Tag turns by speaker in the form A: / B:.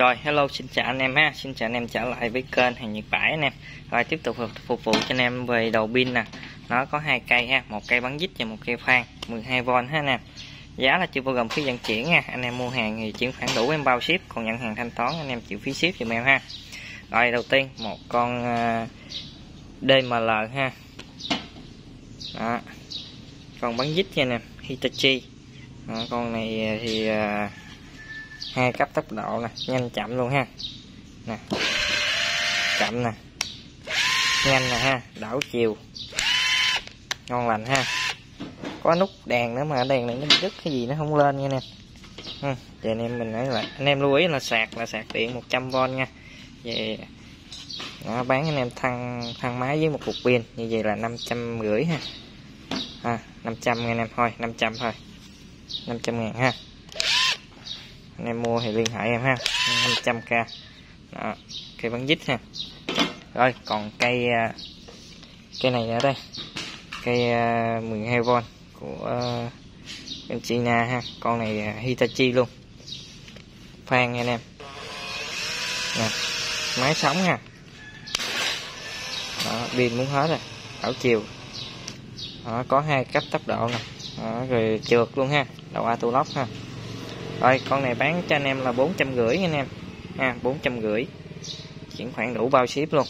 A: Rồi hello xin chào anh em ha. Xin chào anh em trở lại với kênh hàng Nhật Bãi anh em Rồi tiếp tục phục vụ cho anh em về đầu pin nè. Nó có hai cây ha một cây bắn dít và một cây phan 12V ha anh em Giá là chưa bao gồm phí vận chuyển nha. Anh em mua hàng thì chuyển khoản đủ em bao ship Còn nhận hàng thanh toán anh em chịu phí ship giùm em ha. Rồi đầu tiên một con ờ, uh, DML ha. Đó. Con bắn dít nha anh em Hitachi. Đó, Con này thì uh, hai cấp tốc độ nè nhanh chậm luôn ha. Nè. Chậm nè. Nhanh nè ha đảo chiều. Ngon lành ha. Có nút đèn nữa mà đèn này nó bị đứt cái gì nó không lên nha nè. Ừ, anh em mình nói là anh em lưu ý là sạc là sạc điện 100V nha. Về nó bán anh em thăng thăng máy với một cục pin như vậy là năm trăm rưỡi ha. À, 500 anh em thôi 500 thôi. 500 ngàn ha anh em mua thì liên hệ em ha. 500k đó, cây bắn dít ha. Rồi còn cây à, cây này ở đây. Cây à, 12V của à, uh, China ha. Con này Hitachi luôn. Phan anh em. Nè máy sống ha. Đó, pin muốn hết rồi. Đảo chiều đó, có hai cách tốc độ nè. Đó, rồi trượt luôn ha. Đầu autolock ha rồi, con này bán cho anh em là bốn trăm rưỡi anh em. Ha bốn trăm rưỡi. Chuyển khoản đủ bao ship luôn.